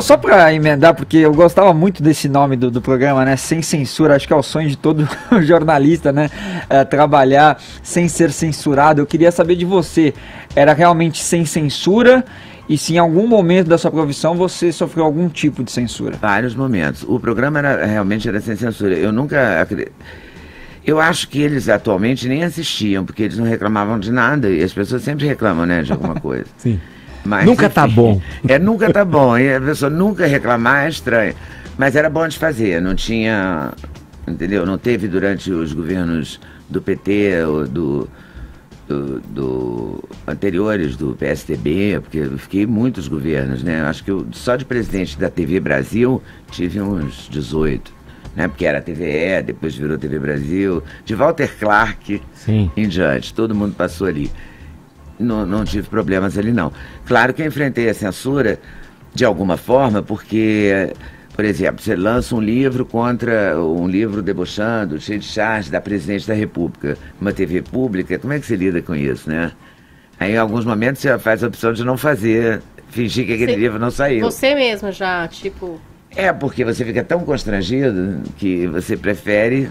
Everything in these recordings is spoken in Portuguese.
Só para emendar, porque eu gostava muito desse nome do, do, programa, né? Sem censura, acho que é o sonho de todo jornalista, né? É, trabalhar sem ser censurado. Eu queria saber de você, era realmente sem censura? E se em algum momento da sua profissão você sofreu algum tipo de censura? Vários momentos. O programa era, realmente era sem censura. Eu nunca. Eu acho que eles atualmente nem assistiam, porque eles não reclamavam de nada. E as pessoas sempre reclamam, né, de alguma coisa. Sim. Mas, nunca enfim, tá bom. É, nunca tá bom. E a pessoa nunca reclamar é estranho. Mas era bom de fazer, não tinha. Entendeu? Não teve durante os governos do PT ou do, do, do, anteriores do PSDB, porque eu fiquei muitos governos, né? Acho que eu, só de presidente da TV Brasil tive uns 18. Né, porque era TVE, depois virou TV Brasil, de Walter Clark Sim. em diante, todo mundo passou ali não, não tive problemas ali não. Claro que eu enfrentei a censura de alguma forma, porque, por exemplo, você lança um livro contra um livro debochando, cheio de charge da presidente da República, uma TV pública, como é que você lida com isso, né? Aí, em alguns momentos, você faz a opção de não fazer, fingir que aquele você, livro não saiu. Você mesmo já, tipo. É, porque você fica tão constrangido que você prefere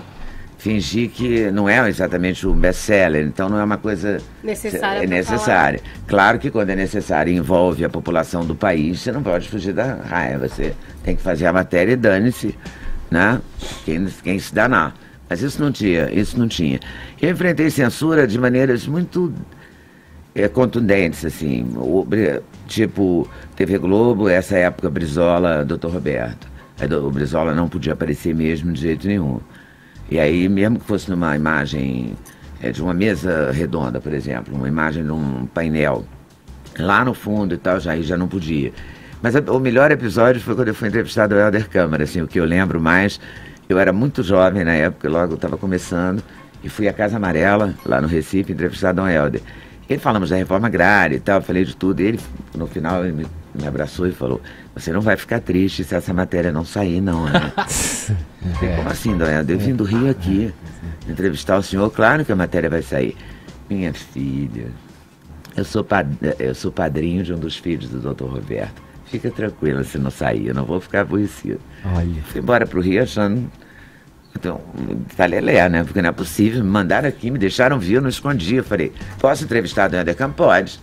fingir que não é exatamente um best-seller, então não é uma coisa necessária. É necessária. Claro que quando é necessário envolve a população do país, você não pode fugir da raiva, você tem que fazer a matéria e dane-se, né? Quem, quem se danar. Mas isso não tinha, isso não tinha. Eu enfrentei censura de maneiras muito é, contundentes, assim, tipo TV Globo, essa época Brizola, Dr. Roberto. O Brizola não podia aparecer mesmo de jeito nenhum. E aí, mesmo que fosse numa imagem é, de uma mesa redonda, por exemplo, uma imagem de um painel, lá no fundo e tal, já, já não podia. Mas a, o melhor episódio foi quando eu fui entrevistado o Helder Câmara, assim, o que eu lembro mais, eu era muito jovem na época, logo estava começando, e fui à Casa Amarela, lá no Recife, entrevistado o Helder. Ele falamos da reforma agrária e tal, falei de tudo, e ele, no final, ele me, me abraçou e falou, você não vai ficar triste se essa matéria não sair, não, né? É. Como assim, Dona? Eu vim do Rio aqui entrevistar o senhor, claro que a matéria vai sair. Minha filha, eu sou, eu sou padrinho de um dos filhos do doutor Roberto. Fica tranquila se não sair, eu não vou ficar aborrecido. Olha. Fui embora pro Rio achando. Então, talelé, né? Porque não é possível. Me mandaram aqui, me deixaram vir, eu não escondi. Eu falei, posso entrevistar a Dona Decam? Pode.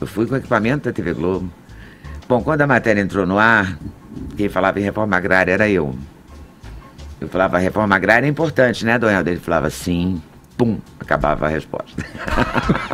Eu fui com o equipamento da TV Globo. Bom, quando a matéria entrou no ar, quem falava em reforma agrária era eu. Eu falava, a reforma agrária é importante, né, Dona Ele falava, sim. Pum, acabava a resposta.